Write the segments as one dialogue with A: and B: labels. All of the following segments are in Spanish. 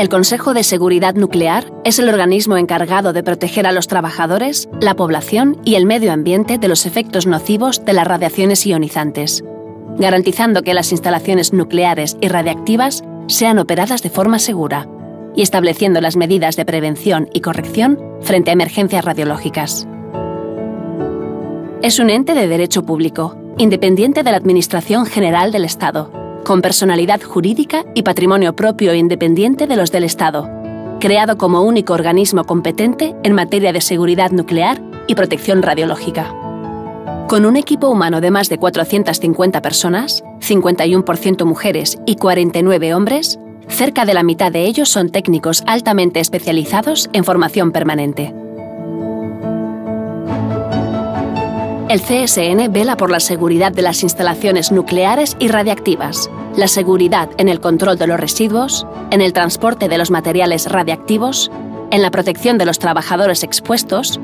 A: El Consejo de Seguridad Nuclear es el organismo encargado de proteger a los trabajadores, la población y el medio ambiente de los efectos nocivos de las radiaciones ionizantes, garantizando que las instalaciones nucleares y radiactivas sean operadas de forma segura y estableciendo las medidas de prevención y corrección frente a emergencias radiológicas. Es un ente de derecho público, independiente de la Administración General del Estado con personalidad jurídica y patrimonio propio e independiente de los del Estado, creado como único organismo competente en materia de seguridad nuclear y protección radiológica. Con un equipo humano de más de 450 personas, 51% mujeres y 49 hombres, cerca de la mitad de ellos son técnicos altamente especializados en formación permanente. El CSN vela por la seguridad de las instalaciones nucleares y radiactivas, la seguridad en el control de los residuos, en el transporte de los materiales radiactivos, en la protección de los trabajadores expuestos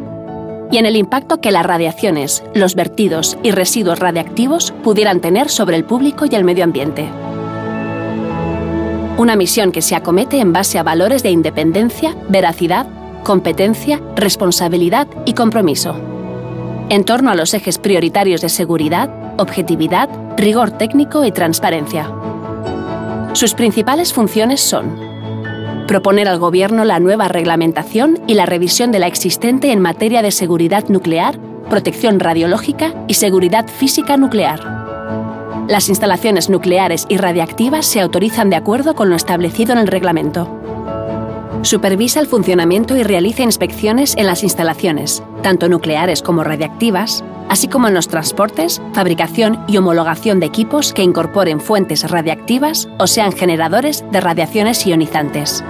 A: y en el impacto que las radiaciones, los vertidos y residuos radiactivos pudieran tener sobre el público y el medio ambiente. Una misión que se acomete en base a valores de independencia, veracidad, competencia, responsabilidad y compromiso en torno a los ejes prioritarios de seguridad, objetividad, rigor técnico y transparencia. Sus principales funciones son proponer al Gobierno la nueva reglamentación y la revisión de la existente en materia de seguridad nuclear, protección radiológica y seguridad física nuclear. Las instalaciones nucleares y radiactivas se autorizan de acuerdo con lo establecido en el reglamento. Supervisa el funcionamiento y realiza inspecciones en las instalaciones, tanto nucleares como radiactivas, así como en los transportes, fabricación y homologación de equipos que incorporen fuentes radiactivas o sean generadores de radiaciones ionizantes.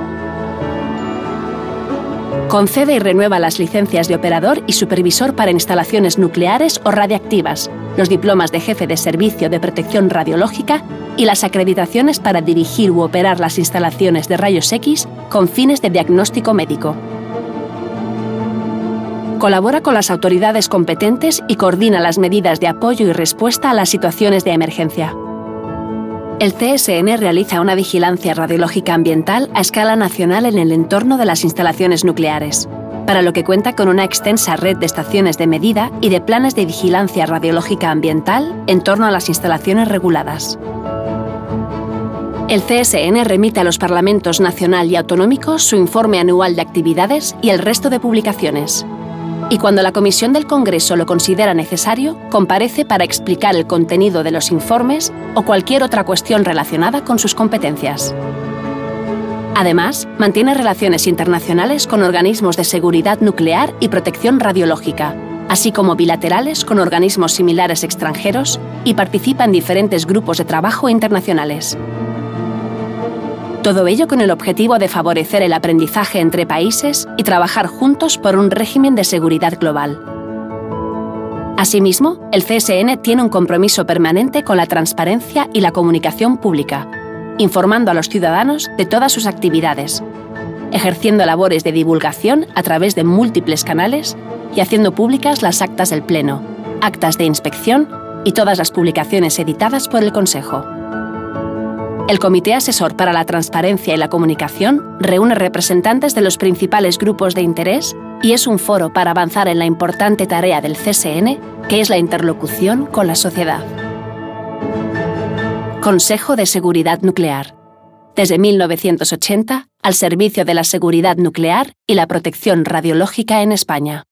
A: Concede y renueva las licencias de operador y supervisor para instalaciones nucleares o radiactivas, los diplomas de jefe de servicio de protección radiológica y las acreditaciones para dirigir u operar las instalaciones de rayos X con fines de diagnóstico médico. Colabora con las autoridades competentes y coordina las medidas de apoyo y respuesta a las situaciones de emergencia. El CSN realiza una vigilancia radiológica ambiental a escala nacional en el entorno de las instalaciones nucleares, para lo que cuenta con una extensa red de estaciones de medida y de planes de vigilancia radiológica ambiental en torno a las instalaciones reguladas. El CSN remite a los parlamentos nacional y autonómicos su informe anual de actividades y el resto de publicaciones y cuando la Comisión del Congreso lo considera necesario, comparece para explicar el contenido de los informes o cualquier otra cuestión relacionada con sus competencias. Además, mantiene relaciones internacionales con organismos de seguridad nuclear y protección radiológica, así como bilaterales con organismos similares extranjeros y participa en diferentes grupos de trabajo internacionales. Todo ello con el objetivo de favorecer el aprendizaje entre países y trabajar juntos por un régimen de seguridad global. Asimismo, el CSN tiene un compromiso permanente con la transparencia y la comunicación pública, informando a los ciudadanos de todas sus actividades, ejerciendo labores de divulgación a través de múltiples canales y haciendo públicas las actas del Pleno, actas de inspección y todas las publicaciones editadas por el Consejo. El Comité Asesor para la Transparencia y la Comunicación reúne representantes de los principales grupos de interés y es un foro para avanzar en la importante tarea del CSN, que es la interlocución con la sociedad. Consejo de Seguridad Nuclear. Desde 1980, al servicio de la seguridad nuclear y la protección radiológica en España.